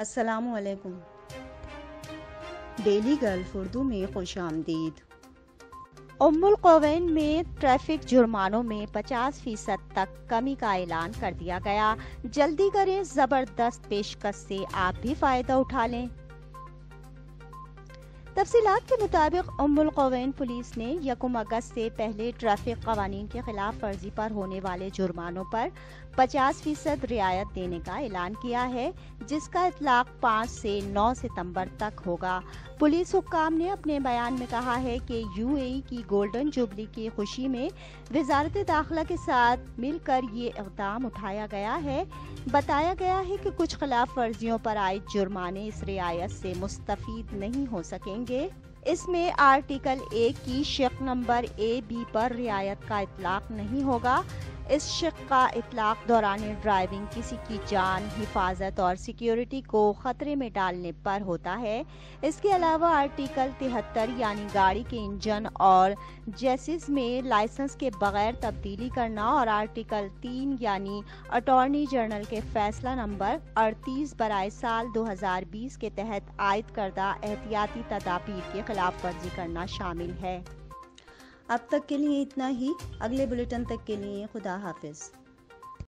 असलकुम daily gulf Urdu में खुश आमदीद उम्मुल में ट्रैफ़िक जुर्मानों में 50 फ़ीसद तक कमी का ऐलान कर दिया गया। जल्दी करें ज़बरदस्त पेशकश से आप भी फ़ायदा उठा लें। तफसीत के मुताबिक उम्मुलकवैन पुलिस ने यकुम अगस्त से पहले ट्रैफ़िक कवानीन के खिलाफ वर्जी पर होने वाले जुर्मानों पर 50 फ़ीसद रियायत देने का ऐलान किया है, जिसका इतलाक 5 से 9 सितंबर तक होगा। पुलिस हुकाम ने अपने बयान में कहा है कि यूएई की गोल्डन जुबली की खुशी में वजारत दाखिला के साथ मिलकर ये इकदाम उठाया गया है। बताया गया है कि कुछ खिलाफ वर्जियों पर आए जुर्माने इस रियायत से मुस्तफ़ नहीं हो सकेंगे इसमें आर्टिकल ए की शेख नंबर ए बी पर रियायत का इतलाक नहीं होगा। इस शक का इतलाक दौरान ड्राइविंग किसी की जान, हिफाजत और सिक्योरिटी को खतरे में डालने पर होता है। इसके अलावा आर्टिकल तिहत्तर यानी गाड़ी के इंजन और जेसिस में लाइसेंस के बगैर तब्दीली करना और आर्टिकल तीन यानी अटॉर्नी जनरल के फैसला नंबर अड़तीस बरए साल 2020 के तहत आयद करदा एहतियाती तदाबीर के खिलाफ वर्जी करना शामिल है। अब तक के लिए इतना ही। अगले बुलेटिन तक के लिए खुदा हाफिज़।